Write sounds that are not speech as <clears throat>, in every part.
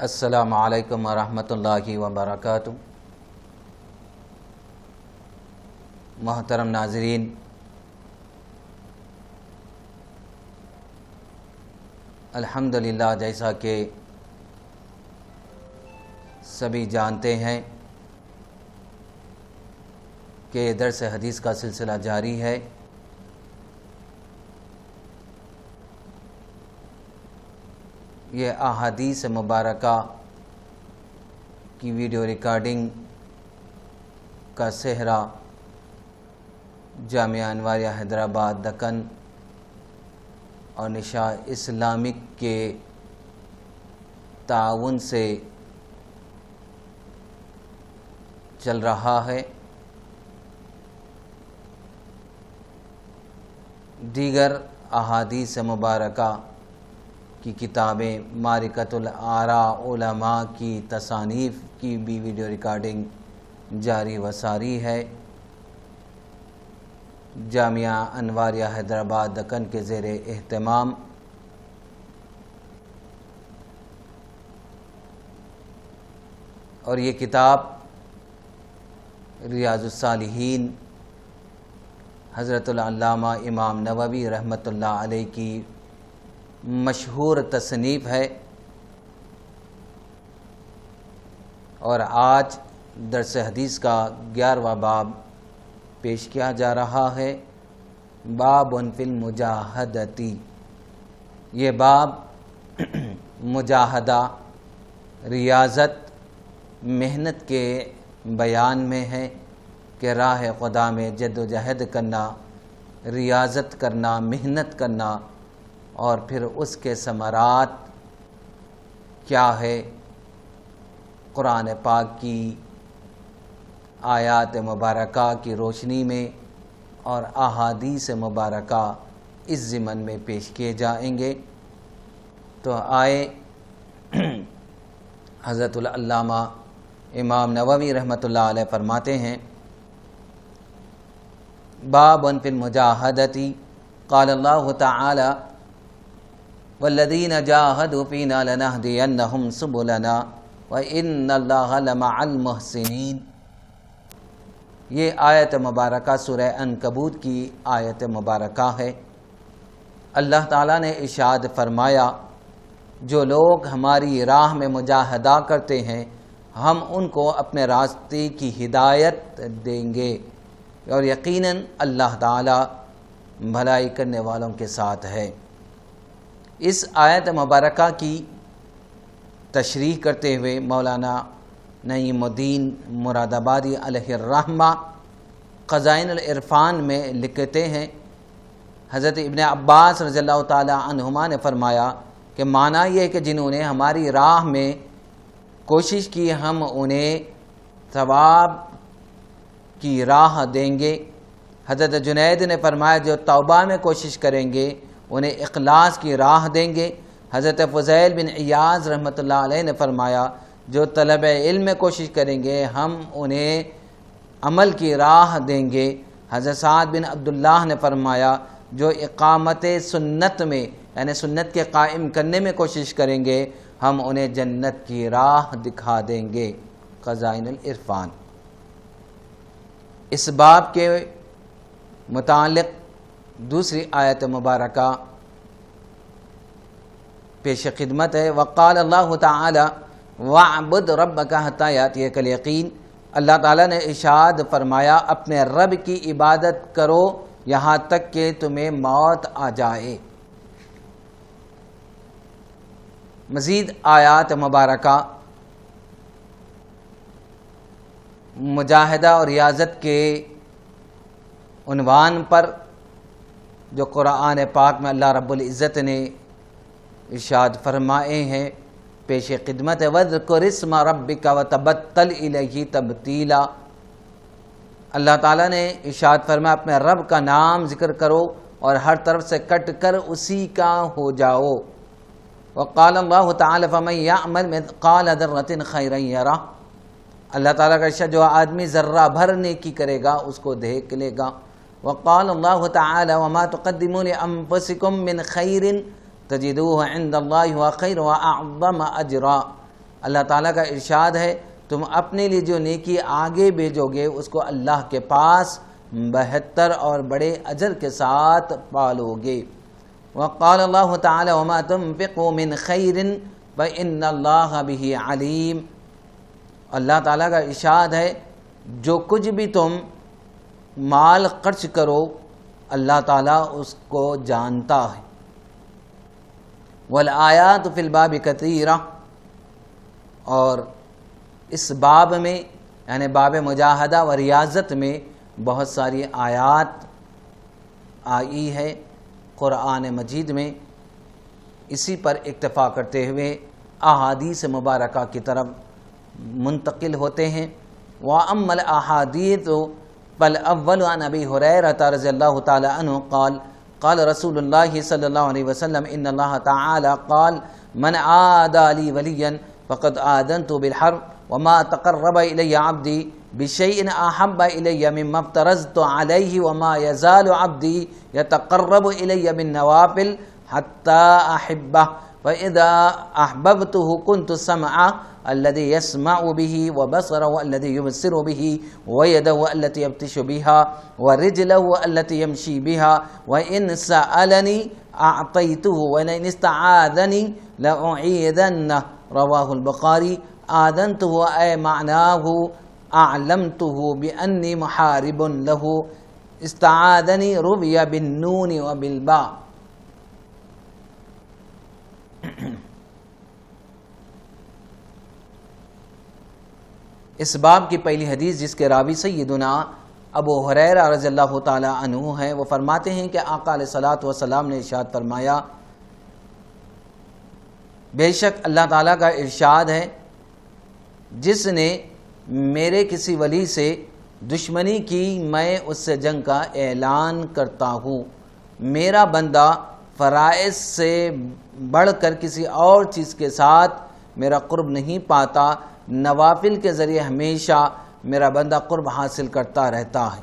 السلام علیکم ورحمۃ اللہ وبرکاتہ۔ محترم ناظرین، الحمدللہ جیسا کہ سبھی جانتے ہیں کہ درس حدیث کا سلسلہ جاری ہے۔ یہ احادیث مبارکہ کی ویڈیو ریکارڈنگ کا صحرا جامعہ انواریہ حیدرآباد، دکن اور نشا اسلامک کے تعاون سے چل رہا ہے۔ دیگر احادیث مبارکہ کی کتابیں مارکت العرا علماء کی تصانیف کی بھی ویڈیو ریکارڈنگ جاری و ساری ہے۔ جامعہ انواریہ حیدرآباد دکن کے زیر اہتمام۔ اور یہ کتاب ریاض الصالحین، حضرت العلامہ امام نووی رحمۃ اللہ علیہ کی مشہور تصنیف ہے اور آج درس حدیث کا گیارہواں باب پیش کیا جا رہا ہے۔ باب فی المجاہدتی۔ یہ باب مجاہدہ، ریاضت، محنت کے بیان میں ہے کہ راہ خدا میں جد و جہد کرنا، ریاضت کرنا، محنت کرنا اور پھر اس کے ثمرات کیا ہے؟ قرآن پاک کی آیات مبارکہ کی روشنی میں اور احادیث مبارکہ اس ضمن میں پیش کیے جائیں گے۔ تو آئے <clears throat> حضرت العلامہ امام نووی رحمۃ اللہ علیہ فرماتے ہیں باب فی المجاہدتی، قال اللہ تعالی والذین جاہدوا فینا لنہدینہم سبلنا وإن اللہ لمع المحسنین۔ یہ آیت مبارکہ سورہ انکبوت کی آیت مبارکہ ہے۔ اللہ تعالیٰ نے اشاد فرمایا، جو لوگ ہماری راہ میں مجاہدہ کرتے ہیں، ہم ان کو اپنے راستے کی ہدایت دیں گے۔ اور یقیناً اللہ تعالیٰ بھلائی کرنے والوں کے ساتھ ہے۔ اس آیت مبارکہ کی تشریح کرتے ہوئے مولانا نعیم الدین مراد آبادی علیہ الرحمہ خزائن العرفان میں لکھتے ہیں۔ حضرت ابن عباس رضی اللہ تعالی عنہما نے فرمایا کہ معنی یہ کہ جنہوں نے ہماری راہ میں کوشش کی، ہم انہیں ثواب کی راہ دیں گے۔ حضرت جنید نے فرمایا جو توبہ میں کوشش کریں گے انہیں اخلاص کی راہ دیں گے۔ حضرت فضیل بن ایاز رحمۃ اللہ علیہ نے فرمایا، جو طلب علم میں کوشش کریں گے، ہم انہیں عمل کی راہ دیں گے۔ حضرت سعد بن عبداللہ نے فرمایا، جو اقامت سنت میں یعنی سنت کے قائم کرنے میں کوشش کریں گے، ہم انہیں جنت کی راہ دکھا دیں گے۔ خزائن العرفان۔ اس باب کے متعلق دوسری آیت مبارکہ پیش خدمت ہے۔ وقال اللہ تعالی وعبد رب کا حتایات یہ کل یقین اللہ تعالیٰ نے اشاد فرمایا، اپنے رب کی عبادت کرو یہاں تک کہ تمہیں موت آ جائے۔ مزید آیات مبارکہ مجاہدہ اور ریاضت کے عنوان پر جو قرآن پاک میں اللہ رب العزت نے ارشاد فرمائے ہیں، پیش خدمت وَذْكُرِ اسْمَ رَبِّكَ وَتَبَتَّلْ إِلَيْهِ تَبْتِيلًا اللہ تعالیٰ نے ارشاد فرمایا، اپنے رب کا نام ذکر کرو اور ہر طرف سے کٹ کر اسی کا ہو جاؤ۔ وقال اللہ تعالی، فمن یعمل مثقال ذرة خیرا یرا اللہ تعالیٰ کا ارشاد، جو آدمی ذرہ بھر نیکی کرے گا، اس کو دیکھ لے گا۔ وقال اللہ تعالی وما تقدموا لانفسکم من خیر تجدوه عند اللہ هو خیر واعظم اجرا اللہ تعالیٰ کا ارشاد ہے، تم اپنے لیے جو نیکی آگے بھیجو گے، اس کو اللہ کے پاس بہتر اور بڑے اجر کے ساتھ پالو گے۔ وقال اللہ تعالی وما تنفقوا من خیر فإن اللہ به علیم۔ اللہ تعالیٰ کا ارشاد ہے، جو کچھ بھی تم مال خرچ کرو، اللہ تعالیٰ اس کو جانتا ہے۔ والآیات فی الباب کثیرہ اور اس باب میں یعنی باب مجاہدہ و ریاضت میں بہت ساری آیات آئی ہے قرآن مجید میں۔ اسی پر اکتفا کرتے ہوئے احادیث مبارکہ کی طرف منتقل ہوتے ہیں۔ وَأَمَّ الْأَحَادِيثُ فَالْأَوَّلُ عَنْ أَبِي هُرَيْرَةَ رضی اللہ تعالی عنہ قال قال رسول اللہ صلی اللہ علیہ وسلم إن اللہ تعالی قال من عادى لي وليا فقد آذنت بالحرب وما تقرب إلي عبدي بشيء أحب إلي مما افترزت عليه وما يزال عبدي يتقرب إلي بالنوافل حتى أحبه. فإذا أحببته كنت سمعه الذي يسمع به وبصره الذي يبصر به ويده التي يبتش بها ورجله التي يمشي بها وإن سألني أعطيته وإن استعاذني لأعيذنه. رواه البخاري. آذنته أي معناه أعلمته بأني محارب له. استعاذني ربي بالنون وبالباء. اس باب کی پہلی حدیث جس کے راوی سیدنا ابو حریر رضی اللہ تعالی عنہ ہے وہ فرماتے ہیں کہ آقا علیہ صلاۃ وسلام نے ارشاد فرمایا، بے شک اللہ تعالیٰ کا ارشاد ہے، جس نے میرے کسی ولی سے دشمنی کی، میں اس سے جنگ کا اعلان کرتا ہوں۔ میرا بندہ فرائض سے بڑھ کر کسی اور چیز کے ساتھ میرا قرب نہیں پاتا، نوافل کے ذریعے ہمیشہ میرا بندہ قرب حاصل کرتا رہتا ہے۔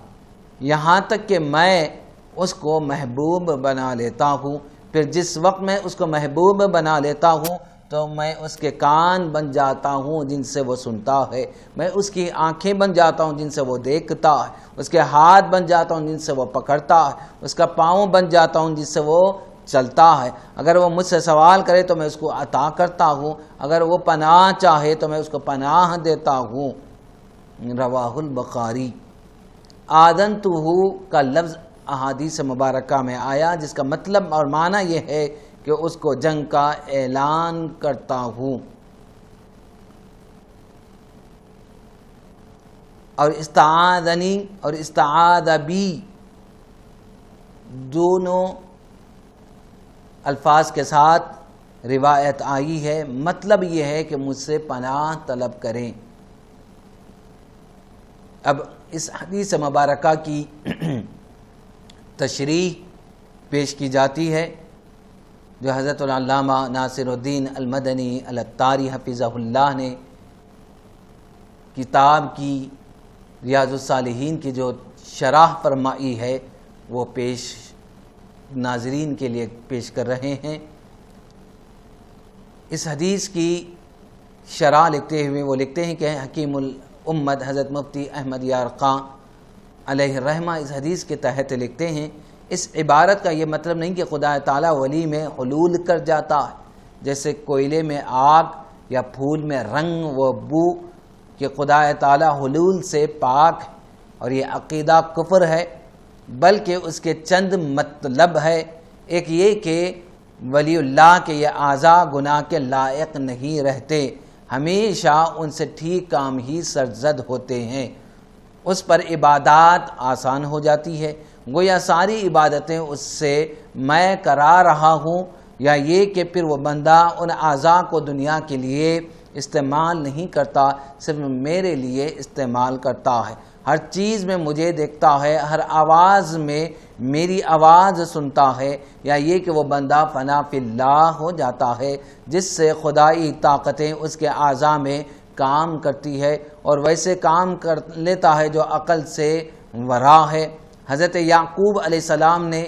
یہاں تک کہ میں اس کو محبوب بنا لیتا ہوں۔ پھر جس وقت میں اس کو محبوب بنا لیتا ہوں تو میں اس کے کان بن جاتا ہوں جن سے وہ سنتا ہے۔ میں اس کی آنکھیں بن جاتا ہوں جن سے وہ دیکھتا ہے۔ اس کے ہاتھ بن جاتا ہوں جن سے وہ پکڑتا ہے۔ اس کا پاؤں بن جاتا ہوں جن سے وہ چلتا ہے۔ اگر وہ مجھ سے سوال کرے تو میں اس کو عطا کرتا ہوں۔ اگر وہ پناہ چاہے تو میں اس کو پناہ دیتا ہوں۔ رواہ البخاری۔ آدن تو کا لفظ احادیث مبارکہ میں آیا، جس کا مطلب اور معنی یہ ہے کہ اس کو جنگ کا اعلان کرتا ہوں۔ اور استعادنی اور استعادبی دونوں الفاظ کے ساتھ روایت آئی ہے۔ مطلب یہ ہے کہ مجھ سے پناہ طلب کریں۔ اب اس حدیث مبارکہ کی <clears throat> تشریح پیش کی جاتی ہے، جو حضرت العلامہ ناصر الدین المدنی الطاری حفظہ اللہ نے کتاب کی ریاض الصالحین کی جو شرح فرمائی ہے، وہ پیش ناظرین کے لیے پیش کر رہے ہیں۔ اس حدیث کی شرح لکھتے ہوئے وہ لکھتے ہیں کہ حکیم الامد حضرت مفتی احمد یار علیہ الرحمہ اس حدیث کے تحت لکھتے ہیں، اس عبارت کا یہ مطلب نہیں کہ خدا تعالیٰ ولی میں حلول کر جاتا ہے، جیسے کوئلے میں آگ یا پھول میں رنگ و بو کہ خدا تعالیٰ حلول سے پاک اور یہ عقیدہ کفر ہے۔ بلکہ اس کے چند مطلب ہے۔ ایک یہ کہ ولی اللہ کے یہ اعضاء گناہ کے لائق نہیں رہتے۔ ہمیشہ ان سے ٹھیک کام ہی سرزد ہوتے ہیں۔ اس پر عبادات آسان ہو جاتی ہے۔ گویا ساری عبادتیں اس سے میں کرا رہا ہوں۔ یا یہ کہ پھر وہ بندہ ان اعضاء کو دنیا کے لیے استعمال نہیں کرتا، صرف میرے لیے استعمال کرتا ہے۔ ہر چیز میں مجھے دیکھتا ہے، ہر آواز میں میری آواز سنتا ہے، یا یہ کہ وہ بندہ فنا فی اللہ ہو جاتا ہے، جس سے خدائی طاقتیں اس کے اعضاء میں کام کرتی ہے اور ویسے کام کر لیتا ہے جو عقل سے ورا ہے۔ حضرت یعقوب علیہ السلام نے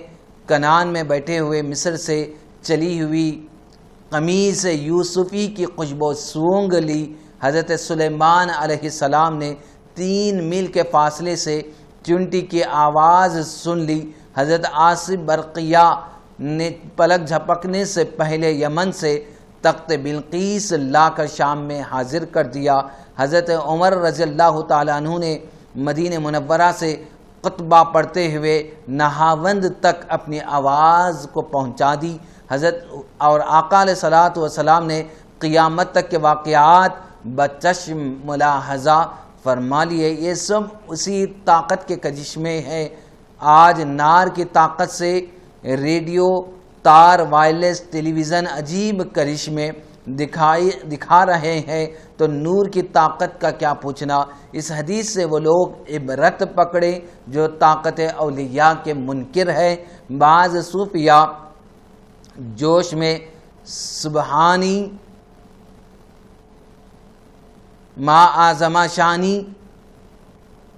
کنان میں بیٹھے ہوئے مصر سے چلی ہوئی قمیص یوسفی کی خوشبو سونگ لی۔ حضرت سلیمان علیہ السلام نے تین میل کے فاصلے سے چنٹی کی آواز سن لی۔ حضرت آصف برقیہ نے پلک جھپکنے سے پہلے یمن سے تخت بلقیس لا کر شام میں حاضر کر دیا۔ حضرت عمر رضی اللہ تعالیٰ عنہ نے مدین منورہ سے قطبہ پڑھتے ہوئے نہاوند تک اپنی آواز کو پہنچا دی۔ حضرت اور آقا علیہ صلاۃ والسلام نے قیامت تک کے واقعات بچشم ملاحظہ فرما لیے یہ سب اسی طاقت کے کجشمے ہیں آج نار کی طاقت سے ریڈیو، تار، وائرلیس ٹیلی ویژن عجیب کرشمے دکھائی، دکھا رہے ہیں۔ تو نور کی طاقت کا کیا پوچھنا؟ اس حدیث سے وہ لوگ عبرت پکڑے جو طاقت اولیاء کے منکر ہے۔ بعض صوفیاء جوش میں، سبحانی ما آزما شانی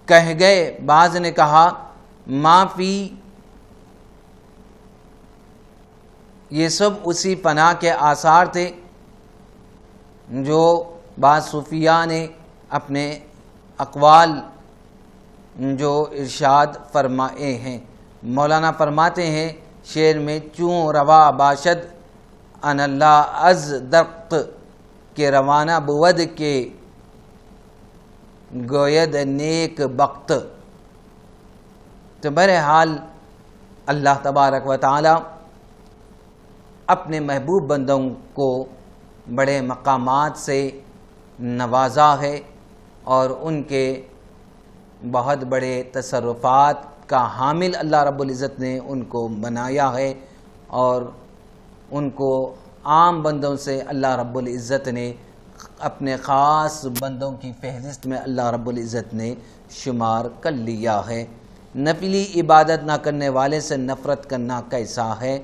کہہ گئے، بعض نے کہا، ما فی، یہ سب اسی پناہ کے آثار تھے جو بعض صوفیاء نے اپنے اقوال جو ارشاد فرمائے ہیں۔ مولانا فرماتے ہیں، شعر میں، چوں روا باشد، ان اللہ از درخت کے روانہ بود کے گوید نیک بخت۔ تو بہرحال اللہ تبارک و تعالی اپنے محبوب بندوں کو بڑے مقامات سے نوازا ہے اور ان کے بہت بڑے تصرفات کا حامل اللہ رب العزت نے ان کو بنایا ہے اور ان کو عام بندوں سے اللہ رب العزت نے اپنے خاص بندوں کی فہرست میں اللہ رب العزت نے شمار کر لیا ہے۔ نفلی عبادت نہ کرنے والے سے نفرت کرنا کیسا ہے؟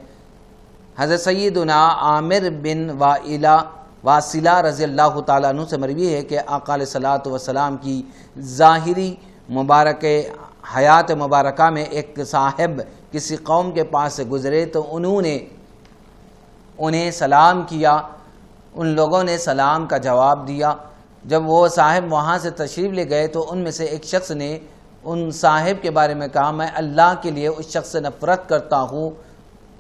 حضرت سیدنا عامر بن وائلہ رضی اللہ تعالیٰ عنہ سے مروی ہے کہ آقا علیہ صلاۃ وسلام کی ظاہری مبارک حیات مبارکہ میں ایک صاحب کسی قوم کے پاس سے گزرے تو انہوں نے انہیں سلام کیا۔ ان لوگوں نے سلام کا جواب دیا۔ جب وہ صاحب وہاں سے تشریف لے گئے تو ان میں سے ایک شخص نے ان صاحب کے بارے میں کہا، میں اللہ کے لیے اس شخص سے نفرت کرتا ہوں۔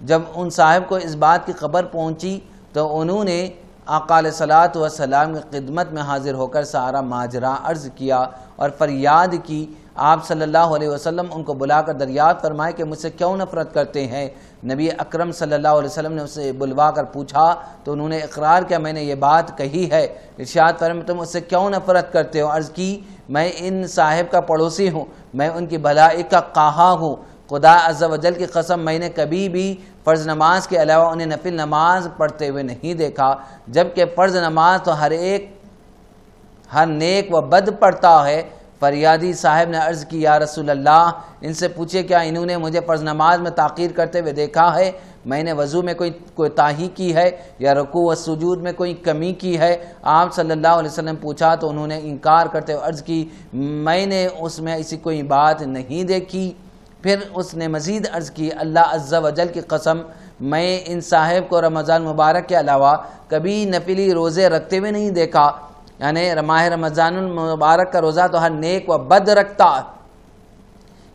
جب ان صاحب کو اس بات کی خبر پہنچی تو انہوں نے آقا علیہ صلاۃ وسلام کی خدمت میں حاضر ہو کر سارا ماجرہ عرض کیا اور فریاد کی آپ صلی اللہ علیہ وسلم ان کو بلا کر دریافت فرمائے کہ مجھ سے کیوں نفرت کرتے ہیں؟ نبی اکرم صلی اللہ علیہ وسلم نے اسے بلوا کر پوچھا، تو انہوں نے اقرار کیا، میں نے یہ بات کہی ہے۔ ارشاد فرم تم اس سے کیوں نفرت کرتے ہو؟ عرض کی، میں ان صاحب کا پڑوسی ہوں، میں ان کی بھلائی کا قاہا ہوں۔ خدا عز و جل کی قسم، میں نے کبھی بھی فرض نماز کے علاوہ انہیں نفل نماز پڑھتے ہوئے نہیں دیکھا۔ جبکہ فرض نماز تو ہر ایک، ہر نیک و بد پڑھتا ہے فریادی صاحب نے عرض کی، یا رسول اللہ، ان سے پوچھے کیا انہوں نے مجھے فرض نماز میں تاخیر کرتے ہوئے دیکھا ہے؟ میں نے وضو میں کوئی کوئی تاہی کی ہے یا رکوع و سجود میں کوئی کمی کی ہے؟ آپ صلی اللہ علیہ وسلم پوچھا تو انہوں نے انکار کرتے ہوئے عرض کی، میں نے اس میں ایسی کوئی بات نہیں دیکھی پھر اس نے مزید عرض کی، اللہ عز و جل کی قسم، میں ان صاحب کو رمضان مبارک کے علاوہ کبھی نفلی روزے رکھتے ہوئے نہیں دیکھا۔ یعنی ماہ رمضان المبارک کا روزہ تو ہر نیک و بد رکھتا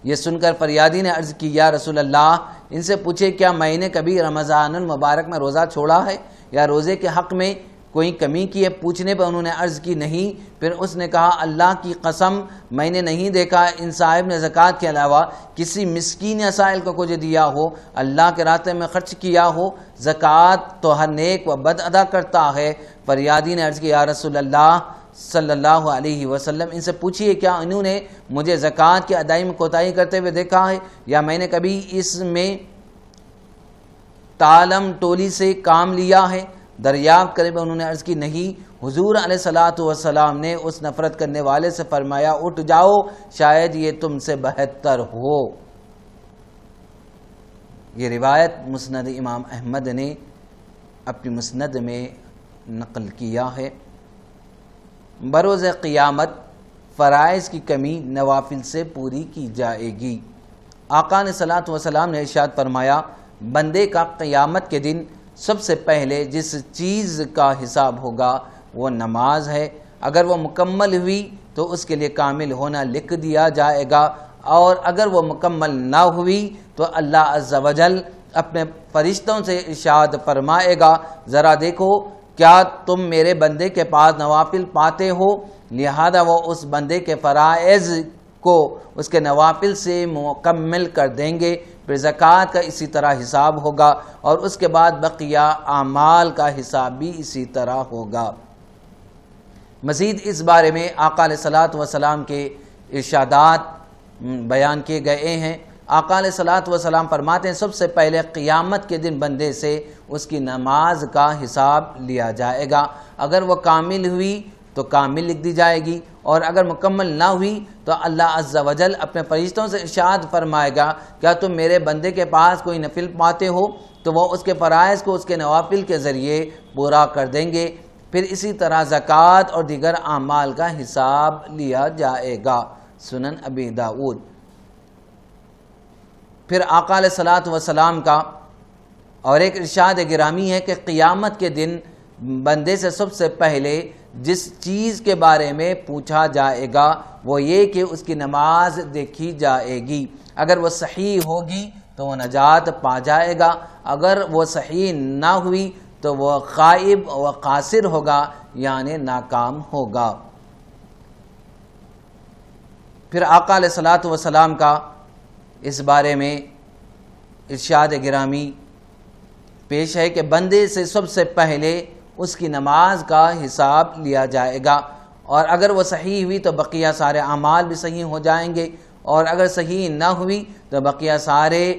یہ سن کر فریادی نے عرض کی، یا رسول اللہ، ان سے پوچھے، کیا میں نے کبھی رمضان المبارک میں روزہ چھوڑا ہے؟ یا روزے کے حق میں کوئی کمی کی ہے، پوچھنے پر انہوں نے عرض کی نہیں۔ پھر اس نے کہا، اللہ کی قسم، میں نے نہیں دیکھا ان صاحب نے زکوٰۃ کے علاوہ کسی مسکین اسائل کو کچھ دیا ہو۔ اللہ کے راستے میں خرچ کیا ہو۔ زکوٰۃ تو ہر نیک و بد ادا کرتا ہے۔ فریادی نے عرض کی، یا رسول اللہ صلی اللہ علیہ وسلم، ان سے پوچھیے کیا انہوں نے مجھے زکوٰۃ کی ادائی میں کوتاہی کرتے ہوئے دیکھا ہے؟ یا میں نے کبھی اس میں تالم ٹولی سے کام لیا ہے؟ دریافت کرے انہوں نے عرض کی نہیں۔ حضور علیہ صلاۃ والسلام نے اس نفرت کرنے والے سے فرمایا، اٹھ جاؤ، شاید یہ تم سے بہتر ہو۔ یہ روایت مسند امام احمد نے اپنی مسند میں نقل کیا ہے۔ بروز قیامت فرائض کی کمی نوافل سے پوری کی جائے گی۔ آقا نے صلاۃ وسلام نے ارشاد فرمایا، بندے کا قیامت کے دن سب سے پہلے جس چیز کا حساب ہوگا وہ نماز ہے۔ اگر وہ مکمل ہوئی تو اس کے لیے کامل ہونا لکھ دیا جائے گا۔ اور اگر وہ مکمل نہ ہوئی تو اللہ عز و جل اپنے فرشتوں سے ارشاد فرمائے گا۔ ذرا دیکھو، کیا تم میرے بندے کے پاس نوافل پاتے ہو؟ لہذا وہ اس بندے کے فرائض کو اس کے نوافل سے مکمل کر دیں گے، پھر زکوٰۃ کا اسی طرح حساب ہوگا اور اس کے بعد بقیہ اعمال کا حساب بھی اسی طرح ہوگا۔ مزید اس بارے میں آقا علیہ صلاۃ وسلام کے ارشادات بیان کیے گئے ہیں۔ آقا علیہ صلاۃ وسلام فرماتے ہیں، سب سے پہلے قیامت کے دن بندے سے اس کی نماز کا حساب لیا جائے گا۔ اگر وہ کامل ہوئی تو کامل لکھ دی جائے گی اور اگر مکمل نہ ہوئی تو اللہ عز و جل اپنے فرشتوں سے ارشاد فرمائے گا، کیا تم میرے بندے کے پاس کوئی نفل پاتے ہو؟ تو وہ اس کے فرائض کو اس کے نوافل کے ذریعے پورا کر دیں گے۔ پھر اسی طرح زکوٰۃ اور دیگر اعمال کا حساب لیا جائے گا۔ سنن ابی داود پھر آقا علیہ صلاۃ وسلام کا اور ایک ارشاد گرامی ہے کہ قیامت کے دن بندے سے سب سے پہلے جس چیز کے بارے میں پوچھا جائے گا، وہ یہ کہ اس کی نماز دیکھی جائے گی۔ اگر وہ صحیح ہوگی تو وہ نجات پا جائے گا۔ اگر وہ صحیح نہ ہوئی تو وہ خائب و قاصر ہوگا یعنی ناکام ہوگا۔ پھر آقا علیہ صلاۃ وسلام کا اس بارے میں ارشاد گرامی پیش ہے کہ بندے سے سب سے پہلے اس کی نماز کا حساب لیا جائے گا۔ اور اگر وہ صحیح ہوئی تو بقیہ سارے اعمال بھی صحیح ہو جائیں گے۔ اور اگر صحیح نہ ہوئی تو بقیہ سارے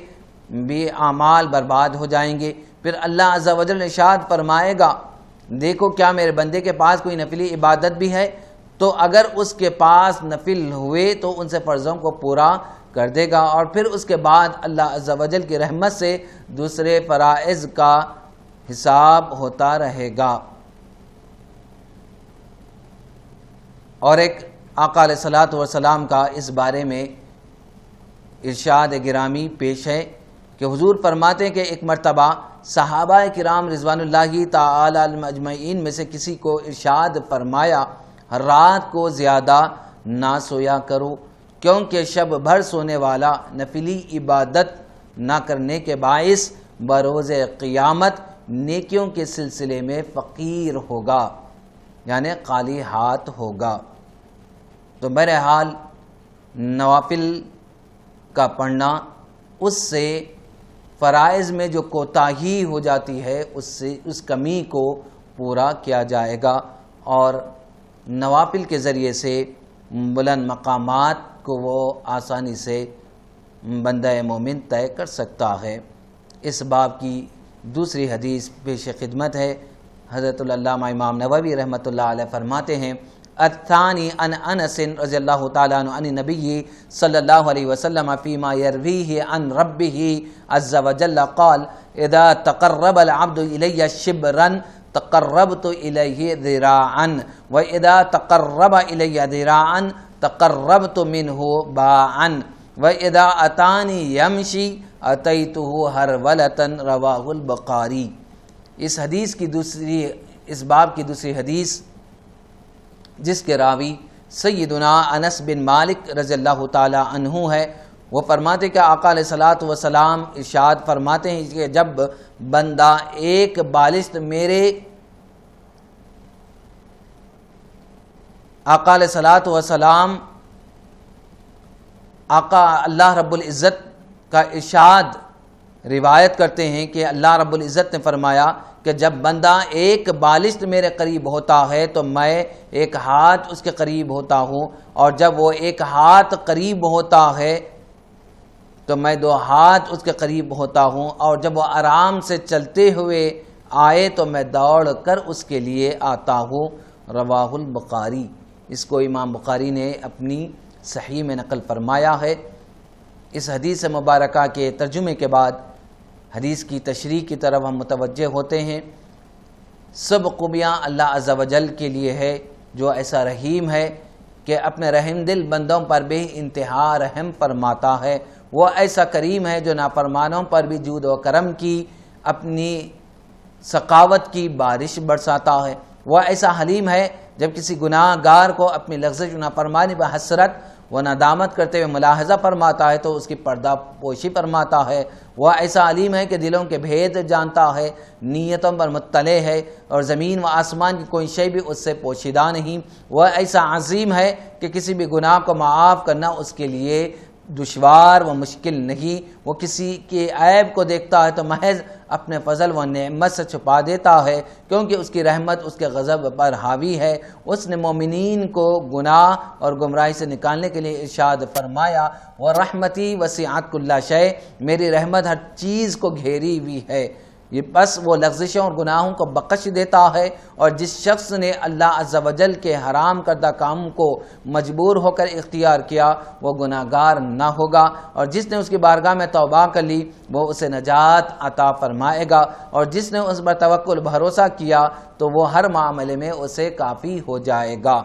بھی اعمال برباد ہو جائیں گے۔ پھر اللہ عز و جل نشاد فرمائے گا، دیکھو کیا میرے بندے کے پاس کوئی نفلی عبادت بھی ہے؟ تو اگر اس کے پاس نفل ہوئے تو ان سے فرضوں کو پورا کر دے گا۔ اور پھر اس کے بعد اللہ عز و جل کی رحمت سے دوسرے فرائض کا حساب ہوتا رہے گا۔ اور ایک آقا علیہ صلاۃ وسلام کا اس بارے میں ارشاد گرامی پیش ہے کہ حضور فرماتے ہیں کہ ایک مرتبہ صحابہ کرام رضوان اللہ تعالی المجمعین میں سے کسی کو ارشاد فرمایا، رات کو زیادہ نہ سویا کرو، کیونکہ شب بھر سونے والا نفلی عبادت نہ کرنے کے باعث بروز قیامت نیکیوں کے سلسلے میں فقیر ہوگا یعنی قالی ہاتھ ہوگا۔ تو بہرحال نوافل کا پڑھنا، اس سے فرائض میں جو کوتاہی ہو جاتی ہے، اس سے، اس کمی کو پورا کیا جائے گا۔ اور نوافل کے ذریعے سے بلند مقامات کو وہ آسانی سے بندہ مومن طے کر سکتا ہے۔ اس باب کی دوسری حدیث پیش خدمت ہے۔ حضرت اللہ امام نووی رحمۃ اللہ علیہ فرماتے ہیں، الثانی ان انس رضی اللہ تعالیٰ عنہ نبی صلی اللہ علیہ وسلم فیما یرویہ ان ربہ عز و جل قال، اذا تقرب العبد الی شبرا تقربت الیہ ذراعا، و اذا تقرب الی ذراعا تقربت منہ باعا، و اذا اتانی یمشی اتیتہ ہر ولطن رواہ البقاری۔ اس حدیث کی دوسری، اس باب کی دوسری حدیث، جس کے راوی سیدنا انس بن مالک رضی اللہ تعالی عنہ ہے۔ وہ فرماتے کہ آقا علیہ صلاۃ وسلام ارشاد فرماتے ہیں کہ جب بندہ ایک بالشت میرے آقا علیہ صلاۃ وسلام آقا اللہ رب العزت کا ارشاد روایت کرتے ہیں کہ اللہ رب العزت نے فرمایا کہ جب بندہ ایک بالشت میرے قریب ہوتا ہے تو میں ایک ہاتھ اس کے قریب ہوتا ہوں اور جب وہ ایک ہاتھ قریب ہوتا ہے تو میں دو ہاتھ اس کے قریب ہوتا ہوں اور جب وہ آرام سے چلتے ہوئے آئے تو میں دوڑ کر اس کے لیے آتا ہوں۔ رواہ البخاری۔ اس کو امام بخاری نے اپنی صحیح میں نقل فرمایا ہے۔ اس حدیث مبارکہ کے ترجمے کے بعد حدیث کی تشریح کی طرف ہم متوجہ ہوتے ہیں۔ سب قبیاں اللہ عز و جل کے لیے ہے، جو ایسا رحیم ہے کہ اپنے رحم دل بندوں پر بے انتہا رحم فرماتا ہے۔ وہ ایسا کریم ہے جو نافرمانوں پر بھی جود و کرم کی اپنی ثقاوت کی بارش برساتا ہے۔ وہ ایسا حلیم ہے جب کسی گناہ گار کو اپنی لغزش نافرمانی پر حسرت وہ ندامت کرتے ہوئے ملاحظہ فرماتا ہے تو اس کی پردہ پوشی فرماتا ہے۔ وہ ایسا علیم ہے کہ دلوں کے بھید جانتا ہے، نیتوں پر مطلع ہے اور زمین و آسمان کی کوئی شے بھی اس سے پوشیدہ نہیں۔ وہ ایسا عظیم ہے کہ کسی بھی گناہ کو معاف کرنا اس کے لیے دشوار و مشکل نہیں۔ وہ کسی کے عیب کو دیکھتا ہے تو محض اپنے فضل و نعمت سے چھپا دیتا ہے، کیونکہ اس کی رحمت، اس کے غضب پر حاوی ہے۔ اس نے مومنین کو گناہ اور گمراہی سے نکالنے کے لیے ارشاد فرمایا، وہ رحمتی وسیعت اللہ شے میری رحمت ہر چیز کو گھیری ہوئی ہے۔ یہ بس وہ لغزشوں اور گناہوں کو بخش دیتا ہے اور جس شخص نے اللہ عز و جل کے حرام کردہ کام کو مجبور ہو کر اختیار کیا، وہ گناہ گار نہ ہوگا۔ اور جس نے اس کی بارگاہ میں توبہ کر لی، وہ اسے نجات عطا فرمائے گا۔ اور جس نے اس پر توقل بھروسہ کیا، تو وہ ہر معاملے میں اسے کافی ہو جائے گا۔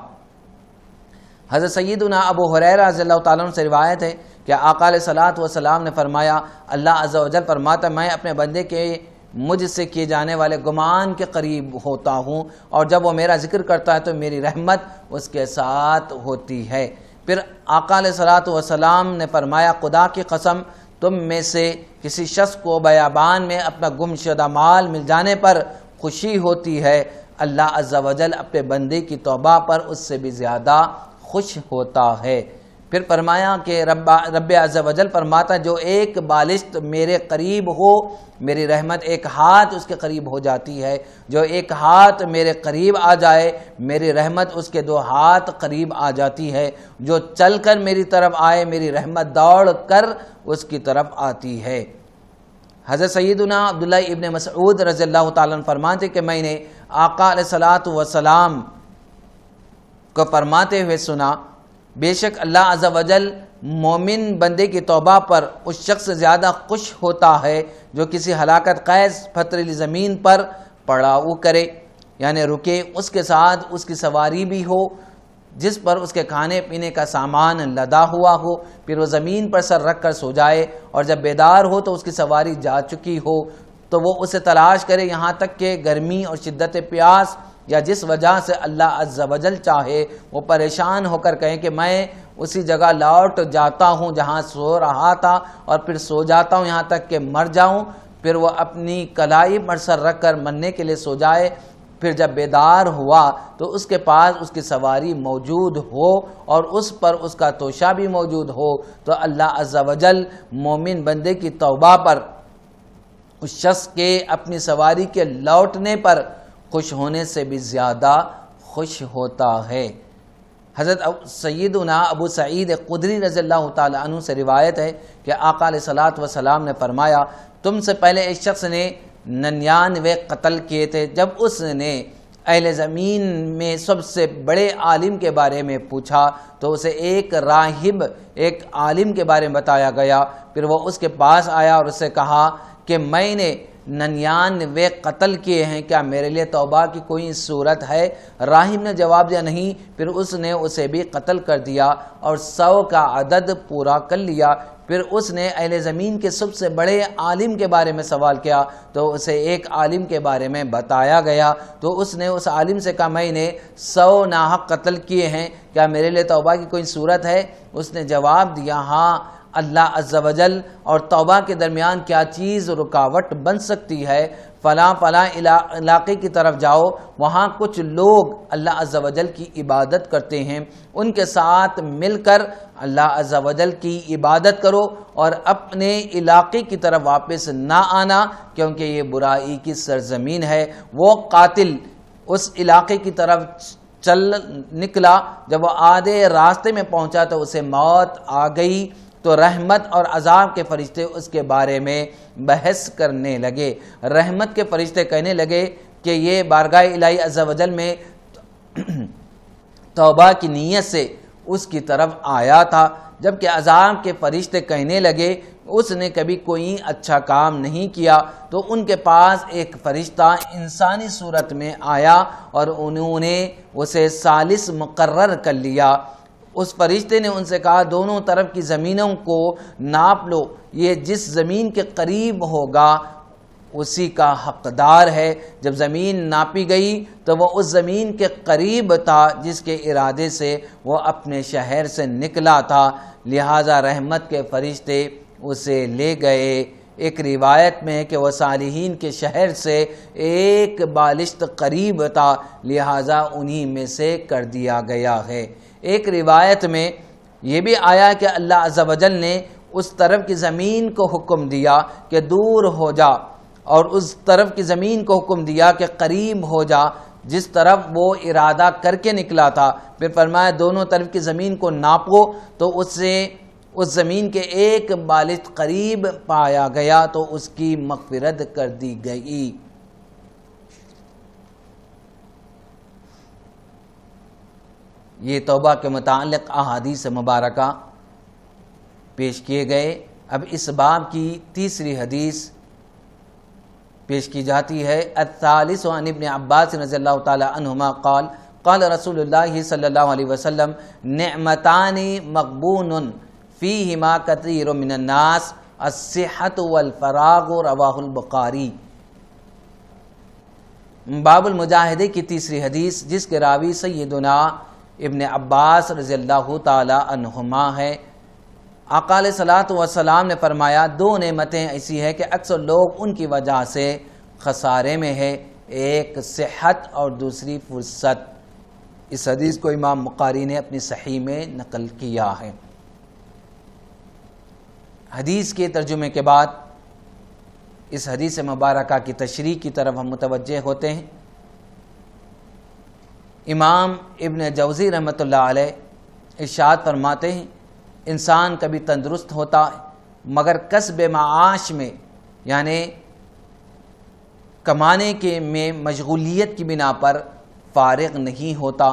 حضرت سیدنا ابو حریرہ رضی اللہ تعالیٰ سے روایت ہے کہ آقال صلاحت وسلام نے فرمایا، اللہ عز و جل فرماتا میں اپنے بندے کے مجھ سے کیے جانے والے گمان کے قریب ہوتا ہوں اور جب وہ میرا ذکر کرتا ہے تو میری رحمت اس کے ساتھ ہوتی ہے۔ پھر آقا علیہ صلاۃ وسلام نے فرمایا، خدا کی قسم، تم میں سے کسی شخص کو بیابان میں اپنا گم شدہ مال مل جانے پر خوشی ہوتی ہے۔ اللہ عز و جل اپنے بندے کی توبہ پر اس سے بھی زیادہ خوش ہوتا ہے۔ پھر فرمایا کہ رب رب عز و جل فرماتا جو ایک بالشت میرے قریب ہو، میری رحمت ایک ہاتھ اس کے قریب ہو جاتی ہے۔ جو ایک ہاتھ میرے قریب آ جائے، میری رحمت اس کے دو ہاتھ قریب آ جاتی ہے۔ جو چل کر میری طرف آئے، میری رحمت دوڑ کر اس کی طرف آتی ہے۔ حضرت سیدنا عبداللہ ابن مسعود رضی اللہ تعالیٰ فرماتے کہ میں نے آقا علیہ السلاۃ وسلام کو فرماتے ہوئے سنا بے شک اللہ عز و جل مومن بندے کی توبہ پر اس شخص سے زیادہ خوش ہوتا ہے جو کسی ہلاکت قیس پتھریلی زمین پر پڑاؤ کرے۔ یعنی رکے، اس کے ساتھ اس کی سواری بھی ہو، جس پر اس کے کھانے پینے کا سامان لدا ہوا ہو، پھر وہ زمین پر سر رکھ کر سو جائے اور جب بیدار ہو تو اس کی سواری جا چکی ہو۔ تو وہ اسے تلاش کرے یہاں تک کہ گرمی اور شدت پیاس یا جس وجہ سے اللہ عز و جل چاہے، وہ پریشان ہو کر کہیں کہ میں اسی جگہ لوٹ جاتا ہوں جہاں سو رہا تھا اور پھر سو جاتا ہوں، یہاں تک کہ مر جاؤں۔ پھر وہ اپنی کلائی پر سر رکھ کر مرنے کے لیے سو جائے۔ پھر جب بیدار ہوا تو اس کے پاس اس کی سواری موجود ہو اور اس پر اس کا توشہ بھی موجود ہو۔ تو اللہ عز و جل مومن بندے کی توبہ پر اس شخص کے اپنی سواری کے لوٹنے پر خوش ہونے سے بھی زیادہ خوش ہوتا ہے۔ حضرت سیدنا ابو سعید قدری رضی اللہ تعالیٰ عنہ سے روایت ہے کہ آقا علیہ صلاۃ وسلام نے فرمایا، تم سے پہلے ایک شخص نے ننانوے قتل کیے تھے، جب اس نے اہل زمین میں سب سے بڑے عالم کے بارے میں پوچھا تو اسے ایک راہب، ایک عالم کے بارے میں بتایا گیا۔ پھر وہ اس کے پاس آیا اور اسے کہا کہ میں نے ننانوے قتل کیے ہیں، کیا میرے لیے توبہ کی کوئی صورت ہے؟ راہم نے جواب دیا نہیں، پھر اس نے اسے بھی قتل کر دیا اور سو کا عدد پورا کر لیا۔ پھر اس نے اہل زمین کے سب سے بڑے عالم کے بارے میں سوال کیا، تو اسے ایک عالم کے بارے میں بتایا گیا۔ تو اس نے اس عالم سے کہا، میں نے سو ناحق قتل کیے ہیں، کیا میرے لیے توبہ کی کوئی صورت ہے؟ اس نے جواب دیا ہاں اللہ عز و جل اور توبہ کے درمیان کیا چیز رکاوٹ بن سکتی ہے؟ فلاں فلاں علاقے کی طرف جاؤ، وہاں کچھ لوگ اللہ عز و جل کی عبادت کرتے ہیں۔ ان کے ساتھ مل کر اللہ عز و جل کی عبادت کرو اور اپنے علاقے کی طرف واپس نہ آنا، کیونکہ یہ برائی کی سرزمین ہے۔ وہ قاتل اس علاقے کی طرف چل نکلا، جب وہ آدھے راستے میں پہنچا تو اسے موت آ گئی۔ تو رحمت اور عذاب کے فرشتے اس کے بارے میں بحث کرنے لگے۔ رحمت کے فرشتے کہنے لگے کہ یہ بارگاہ الہی عز و جل میں توبہ کی نیت سے اس کی طرف آیا تھا، جبکہ عذاب کے فرشتے کہنے لگے، اس نے کبھی کوئی اچھا کام نہیں کیا۔ تو ان کے پاس ایک فرشتہ انسانی صورت میں آیا اور انہوں نے اسے سالس مقرر کر لیا۔ اس فرشتے نے ان سے کہا، دونوں طرف کی زمینوں کو ناپ لو۔ یہ جس زمین کے قریب ہوگا، اسی کا حقدار ہے۔ جب زمین ناپی گئی، تو وہ اس زمین کے قریب تھا جس کے ارادے سے وہ اپنے شہر سے نکلا تھا۔ لہٰذا رحمت کے فرشتے اسے لے گئے۔ ایک روایت میں کہ وہ صالحین کے شہر سے ایک بالشت قریب تھا، لہٰذا انہی میں سے کر دیا گیا ہے۔ ایک روایت میں یہ بھی آیا کہ اللہ عز و جل نے اس طرف کی زمین کو حکم دیا کہ دور ہو جا اور اس طرف کی زمین کو حکم دیا کہ قریب ہو جا، جس طرف وہ ارادہ کر کے نکلا تھا۔ پھر فرمایا، دونوں طرف کی زمین کو ناپو، تو اس سے اس زمین کے ایک بالد قریب پایا گیا، تو اس کی مغفرت کر دی گئی۔ یہ توبہ کے متعلق احادیث مبارکہ پیش کیے گئے۔ اب اس باب کی تیسری حدیث پیش کی جاتی ہے۔ الثالث عن ابن عباس رضی اللہ تعالی عنہما قال قال رسول اللہ صلی اللہ علیہ وسلم، نعمتان مقبون فیہما کثیر من الناس الصحت والفراغ، رواہ البقاری باب المجاہدے کی تیسری حدیث، جس کے راوی سیدنا ابن عباس رضی اللہ تعالی عنہما ہے علیہ صلاحت وسلام نے فرمایا، دو نعمتیں ایسی ہیں کہ اکثر لوگ ان کی وجہ سے خسارے میں ہے ایک صحت اور دوسری فرصت۔ اس حدیث کو امام مقاری نے اپنی صحیح میں نقل کیا ہے۔ حدیث کے ترجمے کے بعد اس حدیث مبارکہ کی تشریح کی طرف ہم متوجہ ہوتے ہیں۔ امام ابن جوزی رحمۃ اللہ علیہ ارشاد فرماتے ہیں، انسان کبھی تندرست ہوتا ہے، مگر قصب معاش میں یعنی کمانے کے میں مشغولیت کی بنا پر فارغ نہیں ہوتا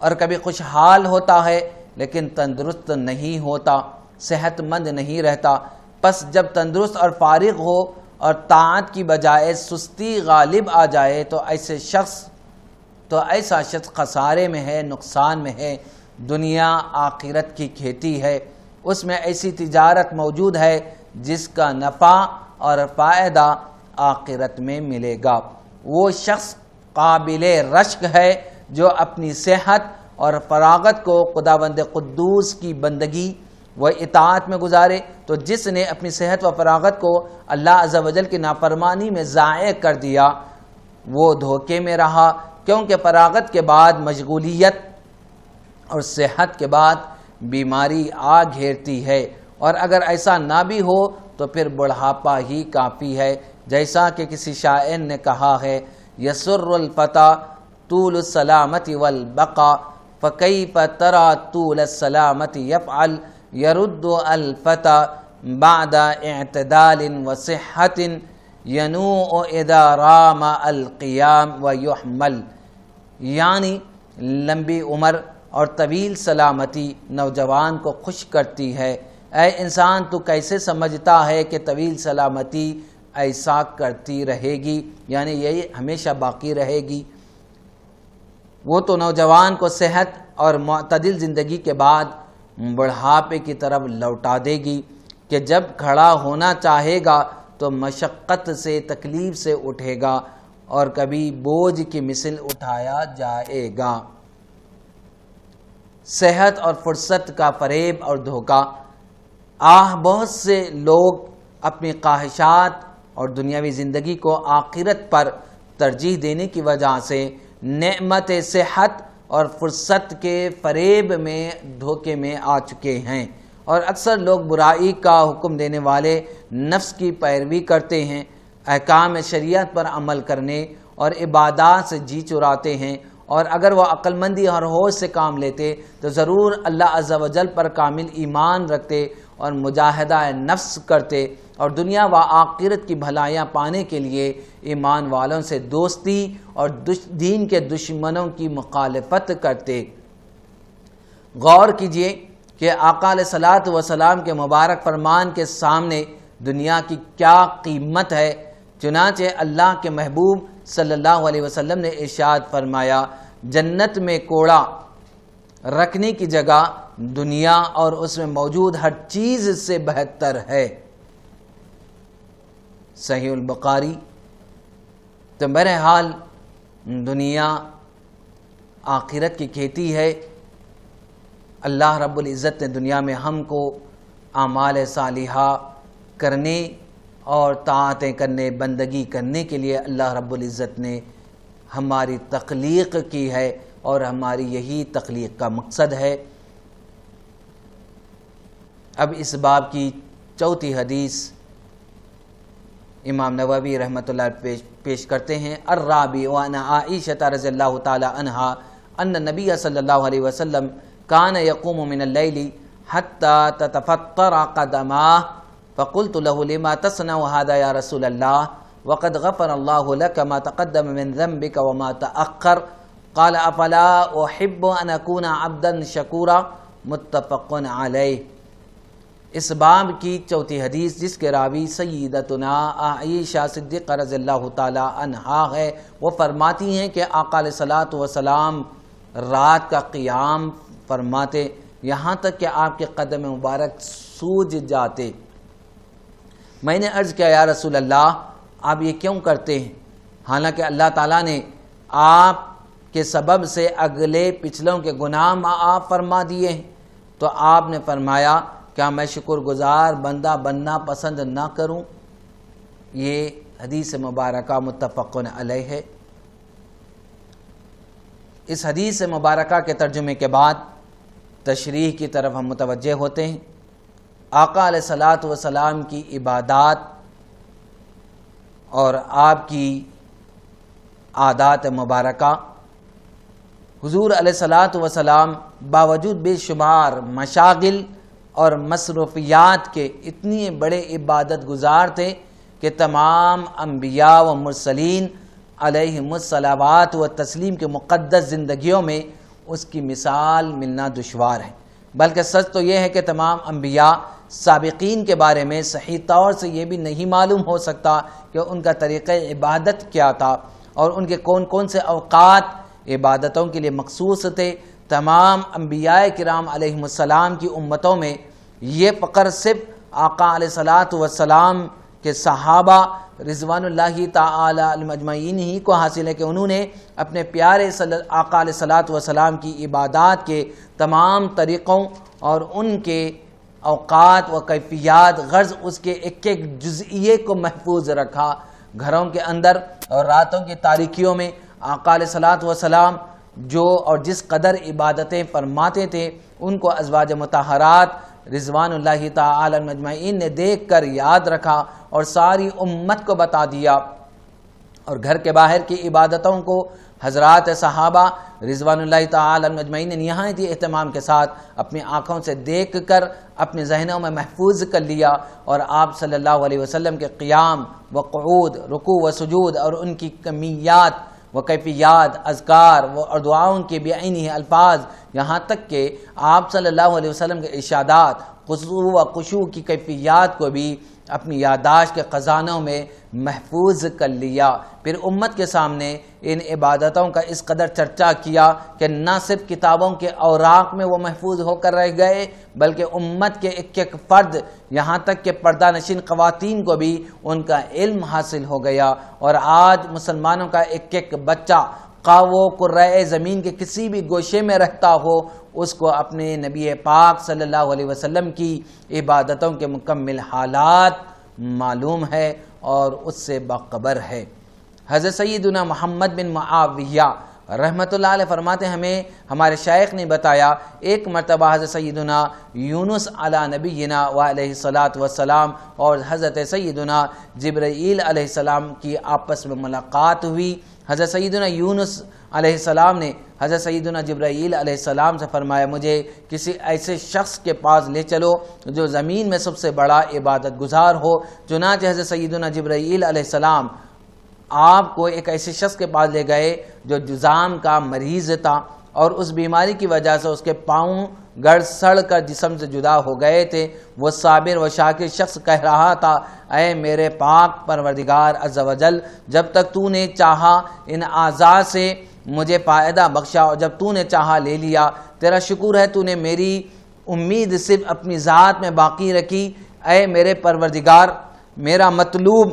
اور کبھی خوشحال ہوتا ہے، لیکن تندرست نہیں ہوتا صحت مند نہیں رہتا۔ پس جب تندرست اور فارغ ہو اور طاعت کی بجائے سستی غالب آ جائے، تو ایسے شخص تو ایسا شخص خسارے میں ہے، نقصان میں ہے، دنیا آخرت کی کھیتی ہے۔ اس میں ایسی تجارت موجود ہے جس کا نفع اور فائدہ آخرت میں ملے گا۔ وہ شخص قابل رشک ہے جو اپنی صحت اور فراغت کو خداوند قدوس کی بندگی وہ اطاعت میں گزارے۔ تو جس نے اپنی صحت و فراغت کو اللہ عز و جل کی نافرمانی میں ضائع کر دیا، وہ دھوکے میں رہا کیونکہ فراغت کے بعد مشغولیت اور صحت کے بعد بیماری آ گھیرتی ہے اور اگر ایسا نہ بھی ہو تو پھر بڑھاپا ہی کافی ہے۔ جیسا کہ کسی شاعر نے کہا ہے، یسر الفتح طول السلامت والبقا فقی ترا طول السلامت یفعل، یرد الفتح بعد اعتدال و صحت ینوع اذا رام القیام و یحمل یعنی لمبی عمر اور طویل سلامتی نوجوان کو خوش کرتی ہے۔ اے انسان، تو کیسے سمجھتا ہے کہ طویل سلامتی ایسا کرتی رہے گی؟ یعنی یہ ہمیشہ باقی رہے گی۔ وہ تو نوجوان کو صحت اور معتدل زندگی کے بعد بڑھاپے کی طرف لوٹا دے گی کہ جب کھڑا ہونا چاہے گا تو مشقت سے، تکلیف سے اٹھے گا اور کبھی بوجھ کی مثل اٹھایا جائے گا۔ صحت اور فرصت کا فریب اور دھوکہ۔ آہ، بہت سے لوگ اپنی خواہشات اور دنیاوی زندگی کو آخرت پر ترجیح دینے کی وجہ سے نعمت صحت اور فرصت کے فریب میں، دھوکے میں آ چکے ہیں۔ اور اکثر لوگ برائی کا حکم دینے والے نفس کی پیروی کرتے ہیں، احکام شریعت پر عمل کرنے اور عبادات سے جی چراتے ہیں اور اگر وہ عقل مندی اور ہوش سے کام لیتے تو ضرور اللہ عز و جل پر کامل ایمان رکھتے اور مجاہدہ نفس کرتے اور دنیا و آخرت کی بھلائیاں پانے کے لیے ایمان والوں سے دوستی اور دین کے دشمنوں کی مخالفت کرتے۔ غور کیجیے کہ آقا علیہ صلاحت وسلام کے مبارک فرمان کے سامنے دنیا کی کیا قیمت ہے، چنانچہ اللہ کے محبوب صلی اللہ علیہ وسلم نے ارشاد فرمایا، جنت میں کوڑا رکھنے کی جگہ دنیا اور اس میں موجود ہر چیز سے بہتر ہے۔ صحیح البقاری تو بہرحال دنیا آخرت کی کھیتی ہے اللہ رب العزت نے دنیا میں ہم کو اعمال صالحہ کرنے اور طاعتیں کرنے، بندگی کرنے کے لیے اللہ رب العزت نے ہماری تخلیق کی ہے اور ہماری یہی تخلیق کا مقصد ہے۔ اب اس باب کی چوتھی حدیث امام نووی رحمۃ اللہ پیش کرتے ہیں۔ الرابی وانا عائشہ رضی اللہ تعالی عنہا ان نبی صلی اللہ علیہ وسلم کان یقوم من اللیل حتی تتفطر قدماه فقلت له لما تصنع هذا يا رسول الله وقد غفر الله لك ما تقدم من ذنبك وما تأخر قال افلا احب ان اكون عبدا شكورا متفق علیہ اس باب کی چوتھی حدیث جس کے راوی سیدتنا عائشہ صدیق رضی اللہ تعالی عنہا ہے وہ فرماتی ہیں کہ آقا علیہ السلام رات کا قیام فرماتے، یہاں تک کہ آپ کے قدم مبارک سوج جاتے۔ میں نے عرض کیا، یا رسول اللہ، آپ یہ کیوں کرتے ہیں؟ حالانکہ اللہ تعالیٰ نے آپ کے سبب سے اگلے پچھلوں کے گناہ آپ فرما دیے ہیں۔ تو آپ نے فرمایا، کیا میں شکر گزار بندہ بننا پسند نہ کروں؟ یہ حدیث مبارکہ متفقن علیہ ہے۔ اس حدیث مبارکہ کے ترجمے کے بعد تشریح کی طرف ہم متوجہ ہوتے ہیں۔ آقا علیہ صلاۃ وسلام کی عبادات اور آپ کی عادات مبارکہ۔ حضور علیہ صلاۃ وسلام باوجود بے شمار مشاغل اور مصروفیات کے اتنی بڑے عبادت گزار تھے کہ تمام انبیاء و مرسلین علیہ الصلاوات و تسلیم کے مقدس زندگیوں میں اس کی مثال ملنا دشوار ہے۔ بلکہ سچ تو یہ ہے کہ تمام انبیاء سابقین کے بارے میں صحیح طور سے یہ بھی نہیں معلوم ہو سکتا کہ ان کا طریقہ عبادت کیا تھا اور ان کے کون کون سے اوقات عبادتوں کے لیے مخصوص تھے۔ تمام انبیاء کرام علیہ السلام کی امتوں میں یہ فقر صرف آقا علیہ صلاۃ وسلام کے صحابہ رضوان اللہ تعالی المجمعین ہی کو حاصل ہے کہ انہوں نے اپنے پیارے آقا علیہ صلاۃ وسلام کی عبادات کے تمام طریقوں اور ان کے اوقات و کیفیات، غرض اس کے ایک ایک جزئیے کو محفوظ رکھا۔ گھروں کے اندر اور راتوں کی تاریکیوں میں آقا علیہ صلاۃ وسلام جو اور جس قدر عبادتیں فرماتے تھے، ان کو ازواج متحرات رضوان اللہ تعالی المجمعین نے دیکھ کر یاد رکھا۔ اور ساری امت کو بتا دیا اور گھر کے باہر کی عبادتوں کو حضرات صحابہ رضوان اللہ تعالی المجمعین نے نہایت ہی اہتمام کے ساتھ اپنی آنکھوں سے دیکھ کر اپنے ذہنوں میں محفوظ کر لیا اور آپ صلی اللہ علیہ وسلم کے قیام و قعود، رکوع و سجود اور ان کی کمیات و کیفیات، اذکار و اور دعاؤں کے بے الفاظ یہاں تک کہ آپ صلی اللہ علیہ وسلم کے ارشادات خصو و خشو کی کیفیات کو بھی اپنی یاداشت کے خزانوں میں محفوظ کر لیا۔ پھر امت کے سامنے ان عبادتوں کا اس قدر چرچا کیا کہ نہ صرف کتابوں کے اوراق میں وہ محفوظ ہو کر رہ گئے، بلکہ امت کے ایک ایک فرد یہاں تک کہ پردہ نشین خواتین کو بھی ان کا علم حاصل ہو گیا۔ اور آج مسلمانوں کا ایک ایک بچہ وہ قرائے زمین کے کسی بھی گوشے میں رہتا ہو اس کو اپنے نبی پاک صلی اللہ علیہ وسلم کی عبادتوں کے مکمل حالات معلوم ہے اور اس سے باقبر ہے۔ حضرت سیدنا محمد بن معاویہ رحمت اللہ علیہ فرماتے ہمیں، ہمارے شیخ نے بتایا، ایک مرتبہ حضرت سیدنا یونس علی نبینا و علیہ السلاۃ وسلام اور حضرت سیدنا جبرائیل علیہ السلام کی آپس میں ملاقات ہوئی۔ حضرت سیدنا یونس علیہ السلام نے حضرت سیدنا جبرائیل علیہ السلام سے فرمایا، مجھے کسی ایسے شخص کے پاس لے چلو جو زمین میں سب سے بڑا عبادت گزار ہو۔ چنانچہ حضرت سیدنا جبرائیل علیہ السلام آپ کو ایک ایسے شخص کے پاس لے گئے جو جزام کا مریض تھا اور اس بیماری کی وجہ سے اس کے پاؤں گڑ سڑ کر جسم سے جدا ہو گئے تھے۔ وہ صابر و شاکر شخص کہہ رہا تھا، اے میرے پاک پروردگار عز و جل، جب تک تو نے چاہا ان اعضاء سے مجھے فائدہ بخشا اور جب تو نے چاہا لے لیا، تیرا شکر ہے تو نے میری امید صرف اپنی ذات میں باقی رکھی۔ اے میرے پروردگار، میرا مطلوب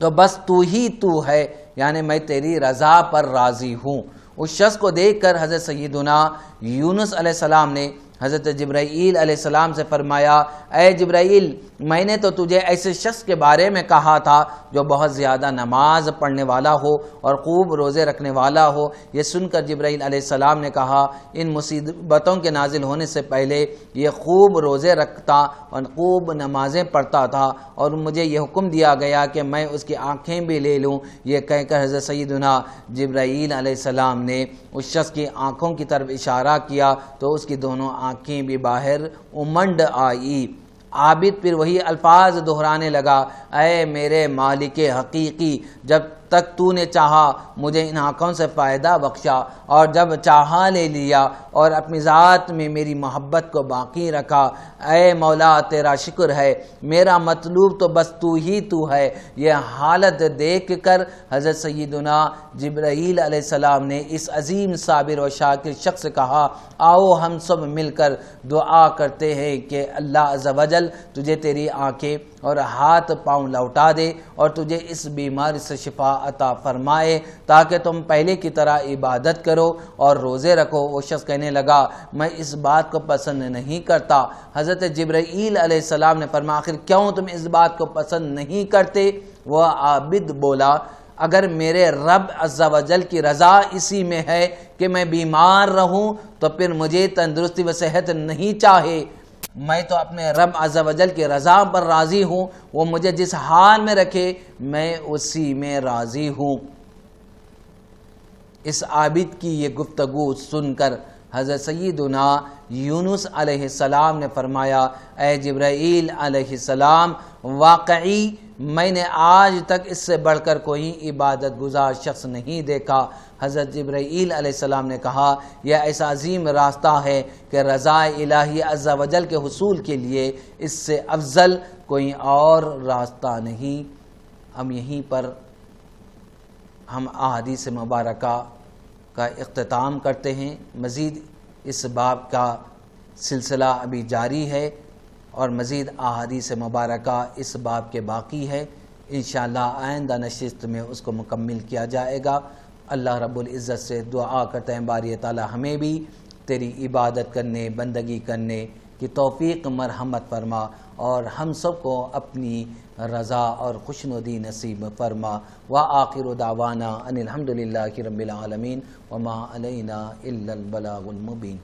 تو بس تو ہی تو ہے یعنی میں تیری رضا پر راضی ہوں۔ اس شخص کو دیکھ کر حضرت سیدنا یونس علیہ السلام نے حضرت جبرائیل علیہ السلام سے فرمایا، اے جبرائیل، میں نے تو تجھے ایسے شخص کے بارے میں کہا تھا جو بہت زیادہ نماز پڑھنے والا ہو اور خوب روزے رکھنے والا ہو۔ یہ سن کر جبرائیل علیہ السلام نے کہا، ان مصیبتوں کے نازل ہونے سے پہلے یہ خوب روزے رکھتا اور خوب نمازیں پڑھتا تھا اور مجھے یہ حکم دیا گیا کہ میں اس کی آنکھیں بھی لے لوں۔ یہ کہہ کر حضرت سیدنا جبرائیل علیہ السلام نے اس شخص کی آنکھوں کی طرف اشارہ کیا تو اس کی دونوں آنکھیں بھی باہر امنڈ آئی۔ عابد پھر وہی الفاظ دہرانے لگا، اے میرے مالک حقیقی، جب تک تو نے چاہا، مجھے ان آنکھوں سے فائدہ بخشا اور جب چاہا لے لیا اور اپنی ذات میں میری محبت کو باقی رکھا، اے مولا تیرا شکر ہے، میرا مطلوب تو بس تو ہی تو ہے۔ یہ حالت دیکھ کر حضرت سیدنا جبرائیل علیہ السلام نے اس عظیم صابر و شاکر شخص کہا، آؤ ہم سب مل کر دعا کرتے ہیں کہ اللہ عز و جل تجھے تیری آنکھیں اور ہاتھ پاؤں لوٹا دے اور تجھے اس بیماری سے شفا عطا فرمائے تاکہ تم پہلے کی طرح عبادت کرو اور روزے رکھو، وہ شخص کہنے لگا، میں اس بات کو پسند نہیں کرتا۔ حضرت جبرائیل علیہ السلام نے فرما آخر کیوں تم اس بات کو پسند نہیں کرتے؟ وہ عابد بولا، اگر میرے رب عز و جل کی رضا اسی میں ہے کہ میں بیمار رہوں، تو پھر مجھے تندرستی و صحت نہیں چاہے۔ میں تو اپنے رب عز و جل کی رضا پر راضی ہوں، وہ مجھے جس حال میں رکھے، میں اسی میں راضی ہوں۔ اس عابد کی یہ گفتگو سن کر حضرت سیدنا یونس علیہ السلام نے فرمایا، اے جبرائیل علیہ السلام، واقعی میں نے آج تک اس سے بڑھ کر کوئی عبادت گزار شخص نہیں دیکھا۔ حضرت جبرائیل علیہ السلام نے کہا، یہ ایسا عظیم راستہ ہے کہ رضا الہی عز و جل کے حصول کے لیے اس سے افضل کوئی اور راستہ نہیں۔ ہم یہیں پر، ہم احادیث مبارکہ کا اختتام کرتے ہیں۔ مزید اس باب کا سلسلہ ابھی جاری ہے اور مزید احادیث مبارکہ اس باب کے باقی ہے۔ انشاءاللہ آئندہ نشست میں اس کو مکمل کیا جائے گا۔ اللہ رب العزت سے دعا کرتے ہیں باری تعالی ہمیں بھی تیری عبادت کرنے، بندگی کرنے کی توفیق، مرحمت فرما اور ہم سب کو اپنی رضا اور خوشنودی نصیب فرما۔ و آخر دعوانا ان الحمد للہ رب العالمین۔ وما علینا الا البلاغ المبین۔